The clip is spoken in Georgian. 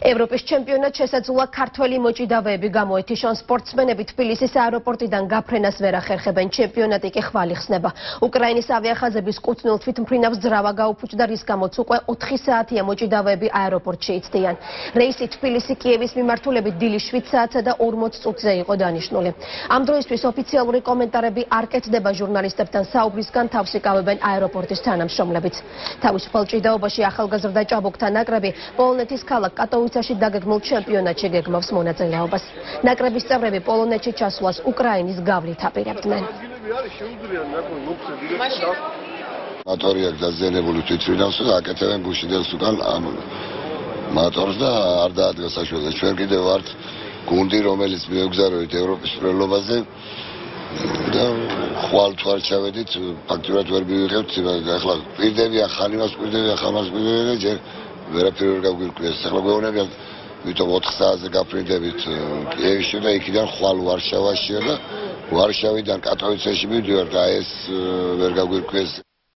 ევროპის ჩემპიონატ შესაძლოა ქართველი მოჭიდავეები გამოეთიშონ. სპორტსმენები თბილისის აეროპორტიდან გაფრენას ვერ ახერხებენ. ჩემპიონატი კი ხვალ იხსნება უკრაინის ავიახაზების კუთვნილ თვითმფრინავს ძრავა გაუფუჭდა რის გამოც უკვე 4 საათია მოჭიდავეები აეროპორტში იცდიან რეისი თბილისი კიევის მიმართულებით დილის 7 საათსა და 40 წუთზე იყო დანიშნული. ამ დროისთვის ოფიციალური კომენტარები არ კეთდება ჟურნალისტებთან. საუბრისგან თავს იკავებენ აეროპორტის თანამშრომლებიც თავისუფალ ჭიდაობაში ახალგაზრდა ჭაბუკთა ნაკრები პოლონეთის ქალაქ კატოვ კატოვიცაში დაგეგმილ ჩემპიონატში გეგმავს მონაწილეობას. ნაკრების წევრები პოლონეთში ჩასვლას უკრაინის გავლით აპირებდნენ. მოტორია დაზიანებული თვითრინავს და აკეთებენ გუშინდელს უკან ამ მოტორს და არ დაადგა საშუალება. ჩვენ კიდევ ვართ გუნდი, რომელიც მიეგზავნეთ ევროპის პრელობაზე და ხვალ თვარ ჩავედით, ფაქტურად ვერ მივიღებთ, ახლა პირდები ახალი მას პირდები ახალ მას პირდები და ჯერ ვერაფერი ვერ გაგვირკვიეს. ახლა გვეუბნები ვიტომ 4 საათზე გაფრინდებით კიევში და იქიდან ხვალ ვარშავაშია და ვარშავიდან კატოვიცეში მივდივარ და ეს ვერ გაგვირკვიეს.